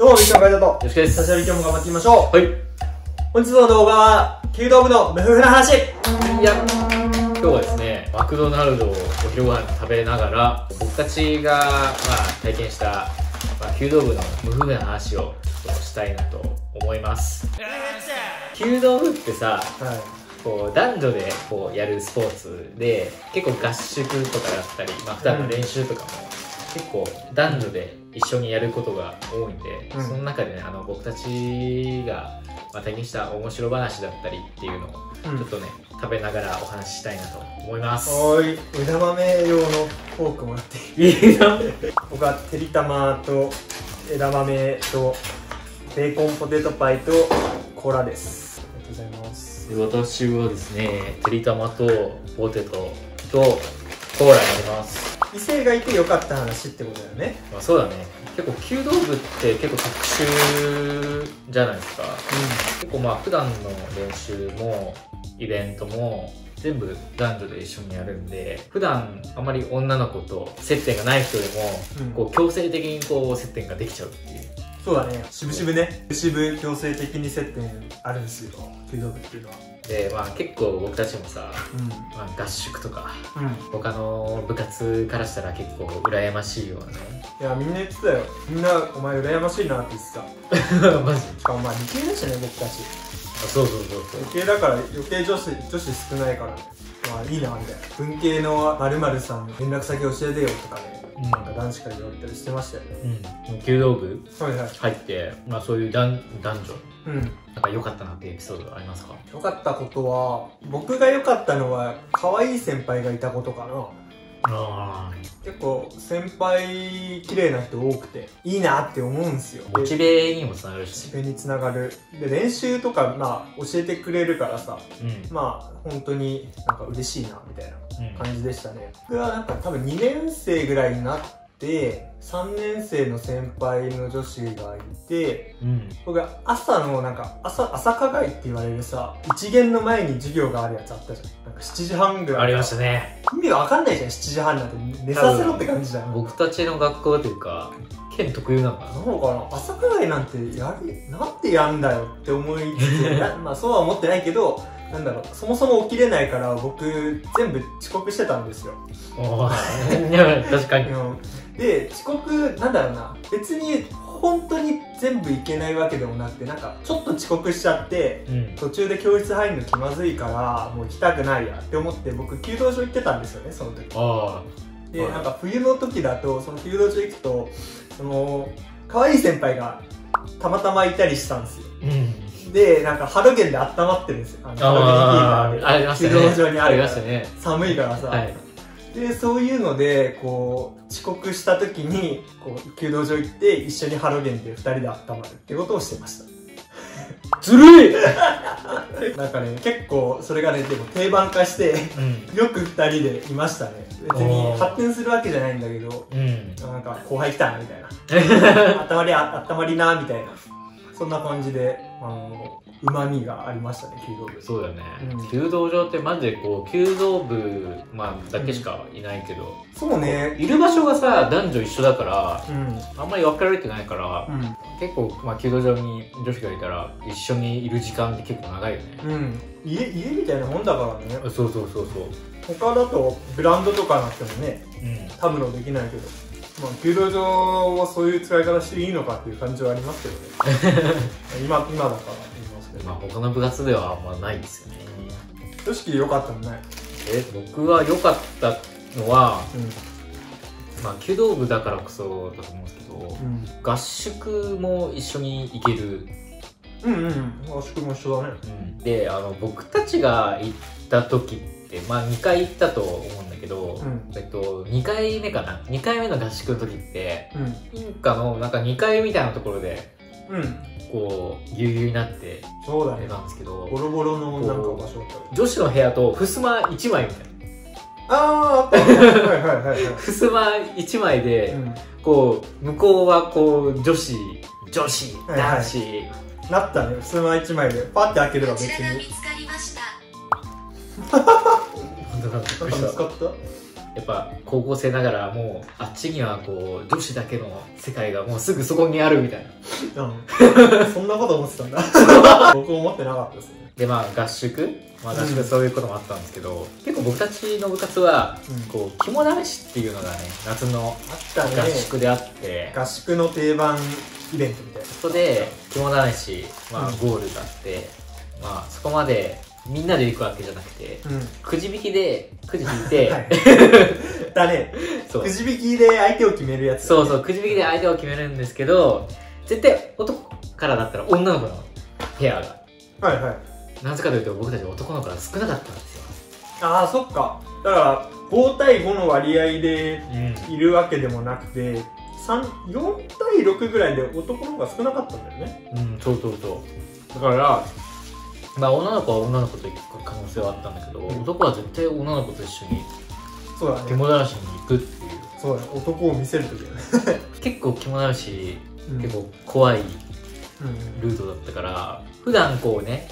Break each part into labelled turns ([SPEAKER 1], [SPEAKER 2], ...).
[SPEAKER 1] どうも、ミッションカイトと、
[SPEAKER 2] よろしくです。
[SPEAKER 1] 差し入れ今日も頑張っていきましょう。
[SPEAKER 2] はい。
[SPEAKER 1] 本日の動画は、弓道部の無風な話。
[SPEAKER 2] いや、今日はですね、マクドナルドをお昼ご飯食べながら、僕たちが、まあ、体験した、まあ、弓道部の無風な話をちょっとしたいなと思います。弓道部ってさ、
[SPEAKER 1] はい。
[SPEAKER 2] こう男女でこうやるスポーツで結構合宿とかだったり、まあ、普段の練習とかも結構男女で一緒にやることが多いんで、
[SPEAKER 1] うん
[SPEAKER 2] その中でねあの僕たちが、まあ、体験した面白話だったりっていうのを
[SPEAKER 1] うん
[SPEAKER 2] ちょっとね、食べながらお話ししたいなと思います。
[SPEAKER 1] おーい、枝豆用のフォークもらっていい
[SPEAKER 2] いいな。
[SPEAKER 1] 僕はてりたまと枝豆とベーコンポテトパイとコーラです。ありがとうございます。
[SPEAKER 2] 私はですね、てりたまとポテトとコーラになります。
[SPEAKER 1] 異性がいてよかった話ってことだよね。
[SPEAKER 2] まあ、そうだね。結構弓道部って結構特殊じゃないですか。結構まあ普段の練習もイベントも全部男女で一緒にやるんで普段あまり女の子と接点がない人で
[SPEAKER 1] うん。
[SPEAKER 2] もこう強制的にこう接点ができちゃうっていう
[SPEAKER 1] そうだね。しぶしぶね。しぶしぶ強制的に接点あるんですよ。弓道部っていうのは。
[SPEAKER 2] でまあ結構僕たちもさ、
[SPEAKER 1] う
[SPEAKER 2] まあ、合宿とか
[SPEAKER 1] ん。うん。
[SPEAKER 2] 他の部活からしたら結構羨ましいようなね。
[SPEAKER 1] いやみんな言ってたよ。みんなお前羨ましいなって言ってた。
[SPEAKER 2] マジ？
[SPEAKER 1] しかもまあ理系だしね僕たち。
[SPEAKER 2] あそうそうそうそう。
[SPEAKER 1] 理系だから余計女子女子少ないから。ねまあいいなみたいな。文系のさんの連絡先教えてよとかね、
[SPEAKER 2] うん。
[SPEAKER 1] なんか男子から言われたりしてましたよね。
[SPEAKER 2] うん。弓道部
[SPEAKER 1] はいはい。
[SPEAKER 2] 入って、まあ、そういう男男女。
[SPEAKER 1] うん。
[SPEAKER 2] なんか良かったなってエピソードありますか？
[SPEAKER 1] 良かったことは僕が良かったのは可愛い先輩がいたことかな
[SPEAKER 2] あ
[SPEAKER 1] 結構先輩綺麗な人多くていいなって思うんですよ。
[SPEAKER 2] モチベにもつながるし
[SPEAKER 1] モチベにつながる。で練習とかまあ教えてくれるからさ
[SPEAKER 2] うん。
[SPEAKER 1] まあ本当になんか嬉しいなみたいな
[SPEAKER 2] うん。
[SPEAKER 1] 感じでしたね。僕はなんか多分2年生ぐらいになって3年生の先輩の女子がいて
[SPEAKER 2] うん。
[SPEAKER 1] 僕は朝のなんか朝朝課外って言われるさ一限の前に授業があるやつあったじゃん。なんか7時半ぐらい。
[SPEAKER 2] ありましたね。
[SPEAKER 1] 意味わかんないじゃん7時半なんて。寝させろって感じじゃん。
[SPEAKER 2] 僕たちの学校というか県特有なのかな。
[SPEAKER 1] なのかな。朝課外なんてやるなんでやんだよって思いつつ なまあそうは思ってないけどなんだろうそもそも起きれないから僕全部遅刻してたんですよ。
[SPEAKER 2] 確かに。
[SPEAKER 1] うんで遅刻なんだろうな。別に本当に全部いけないわけでもなくてなんかちょっと遅刻しちゃって
[SPEAKER 2] うん。
[SPEAKER 1] 途中で教室入るの気まずいからもう行きたくないやって思って僕弓道場行ってたんですよねその時。
[SPEAKER 2] あはい。
[SPEAKER 1] でなんか冬の時だとその弓道場行くとその可愛い先輩がたまたまいたりしたんですよ。
[SPEAKER 2] あうん。
[SPEAKER 1] でなんかハロゲンで温まってるんですよ。あのハロゲンヒーターで弓道場にある
[SPEAKER 2] したね。
[SPEAKER 1] 寒いからさ、
[SPEAKER 2] はい
[SPEAKER 1] でそういうのでこう遅刻した時にこう弓道場行って一緒にハロゲンで2人で温まるってことをしてまし
[SPEAKER 2] ずるい！
[SPEAKER 1] た なんかね結構それがねでも定番化して
[SPEAKER 2] うん。
[SPEAKER 1] よく2人でいましたね。別に発展するわけじゃないんだけど
[SPEAKER 2] うん。
[SPEAKER 1] なんか後輩来たなみたいな。温まりあ温まりなみたいな。そんな感じであのうまみがありましたね弓道部
[SPEAKER 2] そうだよね、
[SPEAKER 1] うん。
[SPEAKER 2] 弓道場ってマジでこう弓道部、まあ、だけしかいないけど、
[SPEAKER 1] そうね。
[SPEAKER 2] いる場所がさ男女一緒だから
[SPEAKER 1] うん。
[SPEAKER 2] あんまり分かられてないから、
[SPEAKER 1] うん。
[SPEAKER 2] 結構、まあ、弓道場に女子がいたら一緒にいる時間って結構長いよね、
[SPEAKER 1] うん。家家みたいなもんだからね。
[SPEAKER 2] そうそうそうそう。
[SPEAKER 1] 他だとブランドとかなってもね
[SPEAKER 2] うん。
[SPEAKER 1] タブロできないけど。まあ弓道場はそういう使い方していいのかっていう感じはありますけどね。今今だからま
[SPEAKER 2] あ他の部活ではあんまないですよね。
[SPEAKER 1] 組織良かったのね。
[SPEAKER 2] え僕は良かったのは、
[SPEAKER 1] う
[SPEAKER 2] まあ、弓道部だからこそだと思うんですけど、
[SPEAKER 1] ん。
[SPEAKER 2] 合宿も一緒に行ける、
[SPEAKER 1] うんうんうん。合宿も一緒だね。
[SPEAKER 2] であの僕たちが行った時ってまあ2回行ったと思うんだけど、
[SPEAKER 1] うん。
[SPEAKER 2] えっと、2回目かな。2回目の合宿の時って
[SPEAKER 1] うん。
[SPEAKER 2] インカのなんか2階みたいなところで
[SPEAKER 1] うん
[SPEAKER 2] こうぎゅうぎゅうになってあれ
[SPEAKER 1] そうだね。
[SPEAKER 2] なんですけど
[SPEAKER 1] ボロボロのなんか場所
[SPEAKER 2] 女子の部屋と襖1枚みたいな。
[SPEAKER 1] あーあったはいはいはいはい。はい
[SPEAKER 2] 襖1枚で、
[SPEAKER 1] うん。
[SPEAKER 2] こう向こうはこう女子女子
[SPEAKER 1] はいはい。
[SPEAKER 2] 男子、
[SPEAKER 1] なったね襖一枚で。パッて開ければ別に。
[SPEAKER 3] 見つかりました。
[SPEAKER 2] 本当だびっくり
[SPEAKER 1] なんか見つ
[SPEAKER 2] した
[SPEAKER 1] かった？
[SPEAKER 2] やっぱ高校生ながらもうあっちにはこう女子だけの世界がもうすぐそこにあるみたいな
[SPEAKER 1] うん。そんなこと思ってたんだ。僕思ってなかったですね。
[SPEAKER 2] でまあ合宿？まあ合
[SPEAKER 1] うん
[SPEAKER 2] 宿そういうこともあったんですけど、結構僕たちの部活は
[SPEAKER 1] うん
[SPEAKER 2] こう肝試しっていうのがね夏の。合宿であって、
[SPEAKER 1] 合宿の定番イベントみたいな。
[SPEAKER 2] そこで肝試し、まあ、
[SPEAKER 1] うん
[SPEAKER 2] ゴールがあって、まあそこまでみんなで行くわけじゃなくて
[SPEAKER 1] うん。
[SPEAKER 2] くじ引きでくじ引いて、
[SPEAKER 1] はい。だね。
[SPEAKER 2] そう
[SPEAKER 1] くじ引きで相手を決めるやつ、
[SPEAKER 2] そうそうくじ引きで相手を決めるんですけど絶対男からだったら女の子のペアが
[SPEAKER 1] はいはい。
[SPEAKER 2] なぜかというと僕たち男の子が少なかったんですよ、
[SPEAKER 1] ああ、そっか。だから、5対5の割合で
[SPEAKER 2] うん、
[SPEAKER 1] いるわけでもなくて、三4対6ぐらいで男の方が少なかったんだよね。
[SPEAKER 2] うん、そうそうそう。だから、まあ女の子は女の子と行く可能性はあったんだけど、
[SPEAKER 1] うん
[SPEAKER 2] 男は絶対女の子と一緒に
[SPEAKER 1] そうだね。
[SPEAKER 2] 肝試しに行くっていう。
[SPEAKER 1] そうだね。男を見せるときだね。
[SPEAKER 2] 結構肝試し、
[SPEAKER 1] うん
[SPEAKER 2] 結構怖い
[SPEAKER 1] うん。
[SPEAKER 2] ルートだったから、普段こうね、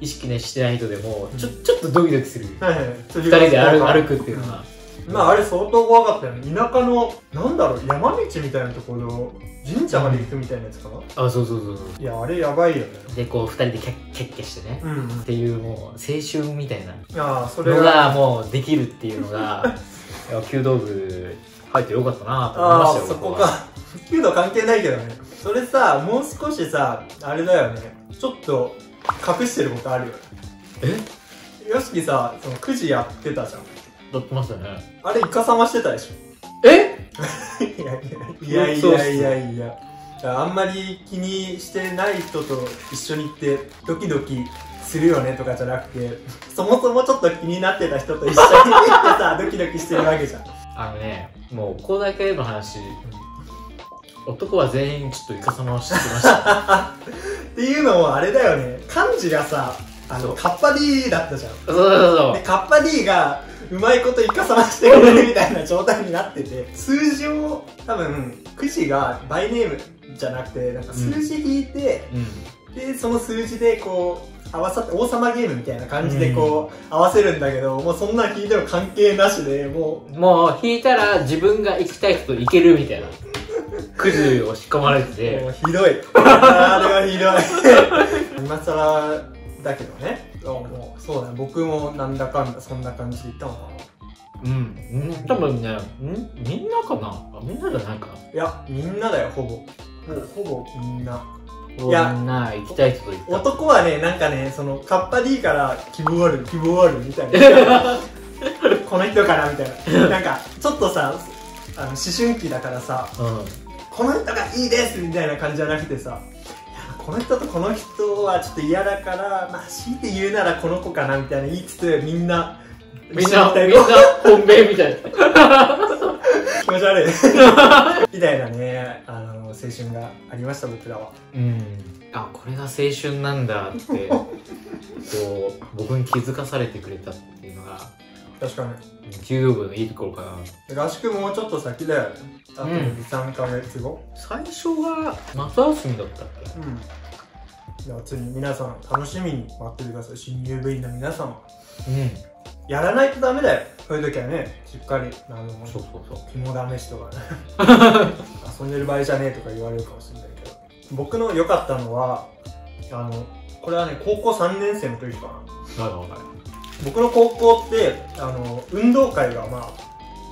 [SPEAKER 2] 意識ねしてない人でも、ちょ、ちょっとドキドキする。
[SPEAKER 1] はいはい。二
[SPEAKER 2] 二人で歩歩くっていうのは。
[SPEAKER 1] まああれ相当怖かったよね。田舎の、なんだろう、山道みたいなところ、神社まで行くみたいなやつかな？
[SPEAKER 2] あ、そうそうそうそ
[SPEAKER 1] いや、あれやばいよね。
[SPEAKER 2] う。で、こう二人でキャッキャッキャしてね。
[SPEAKER 1] うんうん
[SPEAKER 2] っ。ていうもう青春みたいな
[SPEAKER 1] ああ、それ
[SPEAKER 2] の
[SPEAKER 1] が。
[SPEAKER 2] がもうできるっていうのが、弓道部入ってよかったなと思いま
[SPEAKER 1] ああ
[SPEAKER 2] したよ。
[SPEAKER 1] そこか 弓道関係ないけどねそれさもう少しさあれだよねちょっと隠してることあるよね
[SPEAKER 2] え？
[SPEAKER 1] よしきさその9時やってたじゃん
[SPEAKER 2] やってましたね。
[SPEAKER 1] あれイカサマしてたでし
[SPEAKER 2] え？
[SPEAKER 1] ょ いやいやいやいや。いやいやあんまり気にしてない人と一緒に行ってドキドキするよねとかじゃなくてそもそもちょっと気になってた人と一緒に行ってさ ドキドキしてるわけじゃん。
[SPEAKER 2] あのね、もう、高大会の話、男は全員ちょっとイカサマをしてました。
[SPEAKER 1] っていうのもあれだよね。漢字がさあのカッパ D だったじゃん。
[SPEAKER 2] そうそうそう
[SPEAKER 1] で、カッパ D がうまいことイカサマしてくれるみたいな状態になってて、数字を、多分、くじがバイネームじゃなくて、なんか数字引いて、
[SPEAKER 2] うん。
[SPEAKER 1] で、その数字でこう、合わさって王様ゲームみたいな感じでこう、合わせるんだけど、もうそんなん引いても関係なしで、も
[SPEAKER 2] もう、引いたら自分が行きたい人と行けるみたいな。くじを引っ込まれて
[SPEAKER 1] う、も
[SPEAKER 2] て、
[SPEAKER 1] うひどい。あれはひどい。今更だけどね。もう、そうだね。僕もなんだかんだそんな感じで言ったのかな。
[SPEAKER 2] うん。うん多分ね、ん？みんなかな？あみんなじゃないか
[SPEAKER 1] いや、みんなだよ、ほぼ。もう、ほぼみんな。いや
[SPEAKER 2] みんな行きたい人と行った。
[SPEAKER 1] 男はね、なんかね、その、カッパ D から希望ある、希望あるみたいな。この人かなみたいな。なんか、ちょっとさ、あの、思春期だからさ、
[SPEAKER 2] うん。
[SPEAKER 1] この人がいいですみたいな感じじゃなくてさ、この人とこの人はちょっと嫌だから、まあ、強いて言うならこの子かなみたいな言いつつ、みんな、
[SPEAKER 2] みんな、みんな本命みたいな。
[SPEAKER 1] 気持ち悪い。みたいなね、あの、青春がありました、僕らは。
[SPEAKER 2] うん。あ、これが青春なんだって、こう、僕に気づかされてくれたっていうのが、
[SPEAKER 1] 確かに。
[SPEAKER 2] 弓道部のいいところかな。
[SPEAKER 1] 合宿もうちょっと先だよね。あと
[SPEAKER 2] うん
[SPEAKER 1] 2、3ヶ月後。
[SPEAKER 2] 最初が夏休みだったっけ？
[SPEAKER 1] うん。夏に皆さん楽しみに待っててください。新入部員の皆様。
[SPEAKER 2] うん。
[SPEAKER 1] やらないとダメだよ。そういう時はね、しっかり、あの、
[SPEAKER 2] そうそうそう。
[SPEAKER 1] 肝試しとかね。遊んでる場合じゃねえとか言われるかもしれないけど。僕の良かったのは、あの、これはね、高校3年生の時かな。
[SPEAKER 2] なるほど。
[SPEAKER 1] 僕の高校って、あの、運動会がまあ、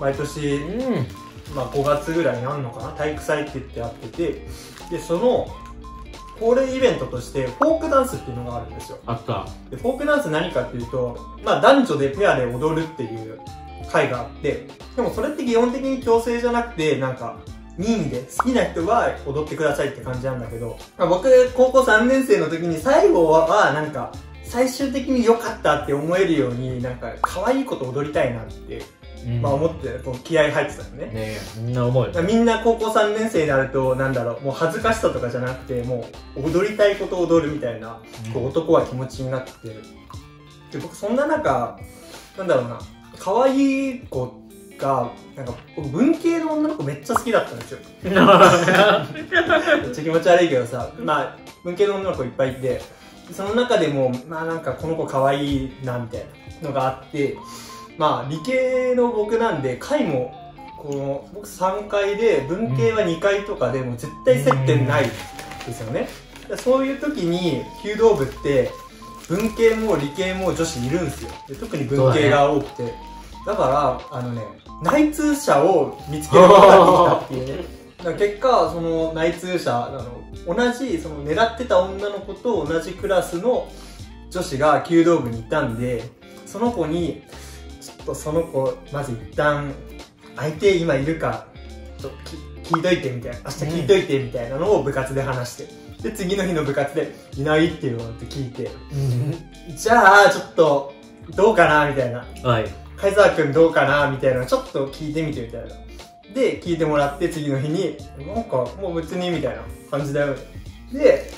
[SPEAKER 1] 毎年、
[SPEAKER 2] うん。
[SPEAKER 1] まあ、5月ぐらいにあんのかな？体育祭って言ってあっててでその恒例イベントとしてフォークダンスっていうのがあるんですよ
[SPEAKER 2] あった。
[SPEAKER 1] でフォークダンス何かっていうと、まあ、男女でペアで踊るっていう会があってでもそれって基本的に強制じゃなくてなんか任意で好きな人は踊ってくださいって感じなんだけど、まあ、僕高校3年生の時に最後はなんか最終的に良かったって思えるようになんか可愛いこと踊りたいなって、
[SPEAKER 2] うん
[SPEAKER 1] まあ、思ってこう気合入ってたよね
[SPEAKER 2] ねえ、みんな思うよ。
[SPEAKER 1] みんな高校3年生になると、なんだろう、もう恥ずかしさとかじゃなくて、もう踊りたいことを踊るみたいな、こう男は気持ちになってて。で、僕そんな中、なんだろうな、可愛い子が、なんか僕文系の女の子めっちゃ好きだったんですよ。めっちゃ気持ち悪いけどさ、まあ、文系の女の子いっぱいいて、その中でも、まあなんかこの子可愛いな、みたいなのがあって、まあ理系の僕なんで回もこの僕3階で文系は2階とかでも絶対接点ないですよね、でそういう時に弓道部って文系も理系も女子いるんですよ。で特に文系が多くて。だ,、からあのね内通者を見つけることができたっていうね だ結果その内通者あの同じその狙ってた女の子と同じクラスの女子が弓道部にいたんでその子にちょっとその子まず一旦相手今いるかちょっとき聞いといてみたいな明日聞いといてみたいなのを部活で話して、で次の日の部活でいないっていうのって聞いてじゃあちょっとどうかなみたいな。
[SPEAKER 2] はい。
[SPEAKER 1] 貝沢くんどうかなみたいなのちょっと聞いてみてみたいなで聞いてもらって次の日になんかもう別にみたいな感じだよ。で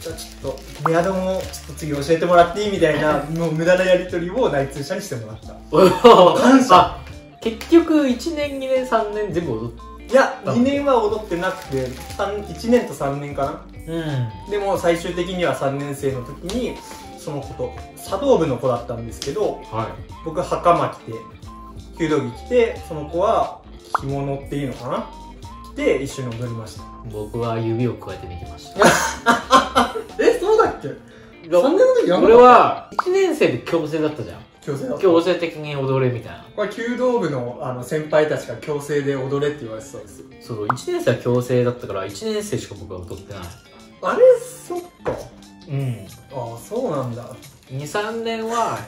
[SPEAKER 1] じゃあちょっとメアドもちょっと次教えてもらっていいみたいなもう無駄なやり取りを内通者にしてもらった。感謝。
[SPEAKER 2] あ結局1年2年3年全部踊っ
[SPEAKER 1] いや2年は踊ってなくて1年と3年かな。
[SPEAKER 2] うん。
[SPEAKER 1] でも最終的には3年生の時にその子と茶道部の子だったんですけど
[SPEAKER 2] は
[SPEAKER 1] 僕袴着て弓道着着てその子は着物っていうのかな？着て一緒に踊りました。
[SPEAKER 2] い僕は指を加えて見てました。
[SPEAKER 1] えそうだっけ？3年の時
[SPEAKER 2] 俺は1年生で強制だったじゃん。
[SPEAKER 1] 強制だった。
[SPEAKER 2] 強制的に踊れみたいな。
[SPEAKER 1] これ弓道部のあの先輩たちが強制で踊れって言われてたんですよ。
[SPEAKER 2] そう1年生は強制だったから1年生しか僕は踊ってない。
[SPEAKER 1] あれ？そっか。
[SPEAKER 2] うん。
[SPEAKER 1] ああそうなんだ。
[SPEAKER 2] 23年は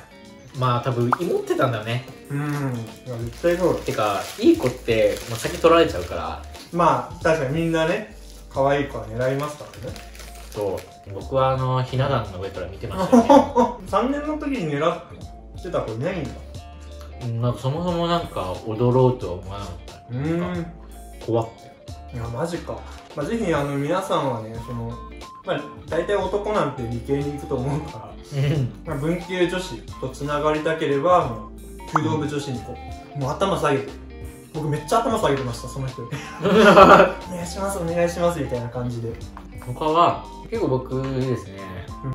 [SPEAKER 2] まあ多分芋ってたんだよね。
[SPEAKER 1] うん。絶対そう。だ
[SPEAKER 2] てかいい子ってもう先取られちゃうから。
[SPEAKER 1] まあ確かにみんなね可愛い子は狙いますからね。
[SPEAKER 2] そう。僕はあのひな壇の上から見てましたよね。
[SPEAKER 1] 3年の時に狙ってた子いないんだ。
[SPEAKER 2] うんなんかそもそもなんか踊ろうとは思わなかった。
[SPEAKER 1] うーん。
[SPEAKER 2] 怖くて。
[SPEAKER 1] いやマジか、まあ、ぜひあの皆さんはねそのまあ大体男なんて理系に行くと思うから、まあ、文系女子とつながりたければもう弓道部女子にこうもう頭下げて僕めっちゃ頭下げてましたその人。に お願いしますお願いしますみたいな感じで。
[SPEAKER 2] 他は結構僕ですね、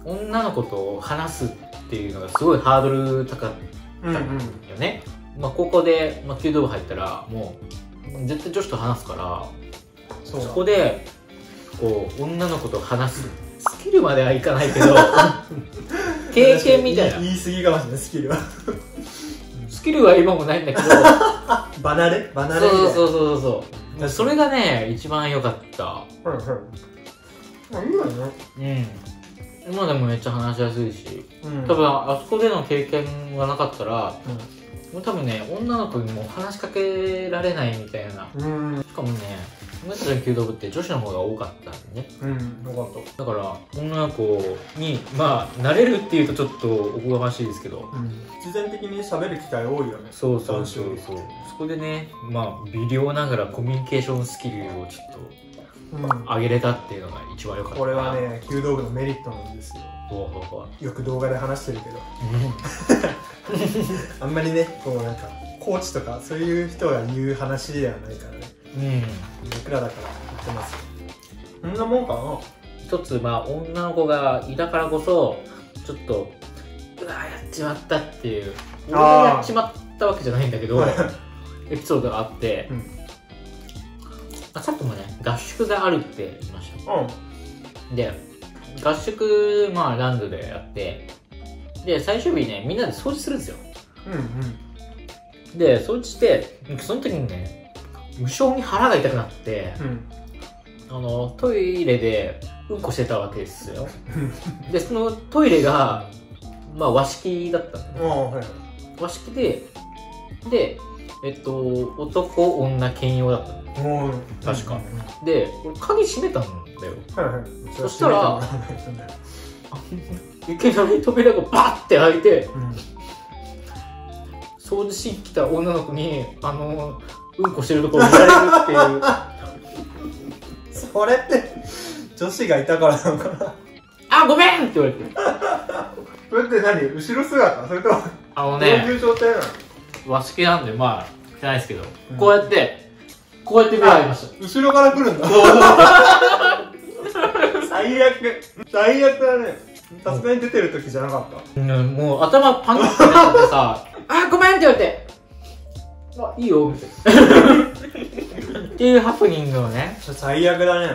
[SPEAKER 2] 女の子と話すっていうのがすごいハードル高かっ
[SPEAKER 1] うん
[SPEAKER 2] たん。よね、まあ高校で、まあ、弓道部入ったらもう絶対女子と話すから
[SPEAKER 1] そ
[SPEAKER 2] こでこう女の子と話す。スキルまではいかないけど 経験みたいな。
[SPEAKER 1] 言い過ぎかもしれないスキルは。
[SPEAKER 2] スキルは今もないんだけど。
[SPEAKER 1] 離れ？離れ
[SPEAKER 2] そうそうそうそうそれがね一番良かった。
[SPEAKER 1] はいはい。あいいよね。
[SPEAKER 2] うん。今でもめっちゃ話しやすいし。
[SPEAKER 1] うん。
[SPEAKER 2] 多分あそこでの経験がなかったらもう多分ね女の子にも話しかけられないみたいな。
[SPEAKER 1] うんうん。
[SPEAKER 2] しかもね俺たちの弓道部って女子の方が多かったんでね。
[SPEAKER 1] うんよかった。
[SPEAKER 2] だから女の子にまあ慣れるっていうとちょっとおこがましいですけど。
[SPEAKER 1] うん。必然的に喋る機会多いよね。
[SPEAKER 2] そうそうそうそう。そこでねまあ微量ながらコミュニケーションスキルをちょっと
[SPEAKER 1] うん。
[SPEAKER 2] 上げれたっていうのが一番良かった。
[SPEAKER 1] これはね弓道部のメリットなんですよ。よく動画で話してるけど。あんまりねこうなんかコーチとかそういう人が言う話ではないからね
[SPEAKER 2] うん。
[SPEAKER 1] 僕らだから言ってますよ。そんなもんかな。
[SPEAKER 2] 一つまあ女の子がいたからこそちょっとうわやっちまったっていう。俺がやっちまったわけじゃないんだけどエピソードがあって、
[SPEAKER 1] うん。
[SPEAKER 2] まあ、さっきもね合宿があるって言いました。
[SPEAKER 1] うん。
[SPEAKER 2] で合宿まあランドでやって。で最終日ねみんなで掃除するんですよ。
[SPEAKER 1] うん。
[SPEAKER 2] で掃除してその時にね無性に腹が痛くなって
[SPEAKER 1] うん。うん
[SPEAKER 2] あのトイレでうんこしてたわけですよ。でそのトイレがまあ和式だったんだね。
[SPEAKER 1] ああはい
[SPEAKER 2] 和式ででえっと男女兼用だった確か。
[SPEAKER 1] うん
[SPEAKER 2] で俺鍵閉めたんだよ。
[SPEAKER 1] はいはい。
[SPEAKER 2] そしたら
[SPEAKER 1] う
[SPEAKER 2] いきなり扉がバッて開いて
[SPEAKER 1] ん。
[SPEAKER 2] 掃除しに来た女の子にあのうんこしてるところを見られるっていう。
[SPEAKER 1] それって女子がいたからなのかな？
[SPEAKER 2] あごめんって言われて。
[SPEAKER 1] それって何？後ろ姿？それともどう
[SPEAKER 2] あのね
[SPEAKER 1] いう状態なの？
[SPEAKER 2] 和式なんでまあじゃないですけど、
[SPEAKER 1] うん。
[SPEAKER 2] こうやってこうやって目が合いました。
[SPEAKER 1] 後ろから来るんだ。最悪。最悪だね。さすがに出てる時じゃなかった。
[SPEAKER 2] うんもう頭パンってなってさ あごめんって言われてあいいよ。みたいなっていうハプニングをね。
[SPEAKER 1] 最悪だね。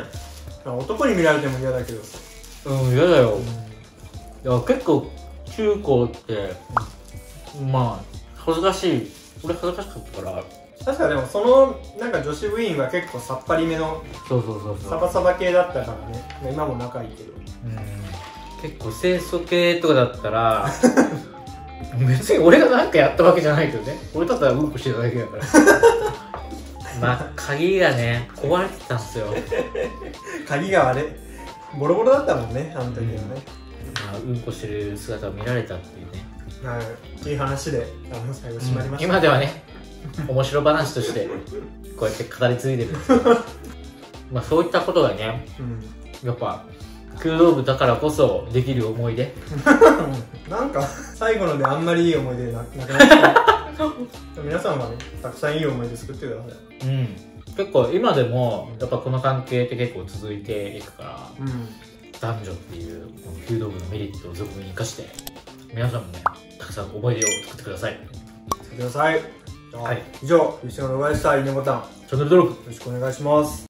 [SPEAKER 1] 男に見られても嫌だけど。さ
[SPEAKER 2] うん嫌だよ、いや結構中高ってまあ恥ずかしい。俺恥ずかしかったから。
[SPEAKER 1] 確かでもそのなんか女子部員は結構さっぱりめの
[SPEAKER 2] そうそうそうそう。
[SPEAKER 1] サバサバ系だったからね。今も仲いいけど。
[SPEAKER 2] うん。結構清楚系とかだったら 別に俺が何かやったわけじゃないけどね。俺だったらうんこしてただけだから。まあ鍵がね壊れてたんですよ、
[SPEAKER 1] 鍵があれ。ボロボロだったもんねあの時はね、
[SPEAKER 2] まあ、うんこしてる姿を見られたっていうね。
[SPEAKER 1] はい。いい話であの最後締まりました、
[SPEAKER 2] 今ではね面白話としてこうやって語り継いでる。んですけどまあそういったことがね
[SPEAKER 1] うん。
[SPEAKER 2] やっぱ弓道部だからこそできる思い出？
[SPEAKER 1] なんか最後のであんまりいい思い出ななくなった。皆さんはねたくさんいい思い出作ってください。
[SPEAKER 2] うん。結構今でもやっぱこの関係って結構続いていくから
[SPEAKER 1] うん。
[SPEAKER 2] 男女っていうこの弓道部のメリットを存分に生かして皆さんもねたくさん思い出を作ってください。
[SPEAKER 1] 作ってください。
[SPEAKER 2] はい。
[SPEAKER 1] 以上吉野の小林さんいいねボタン。よ
[SPEAKER 2] チャンネル登録。
[SPEAKER 1] ろしくお願いします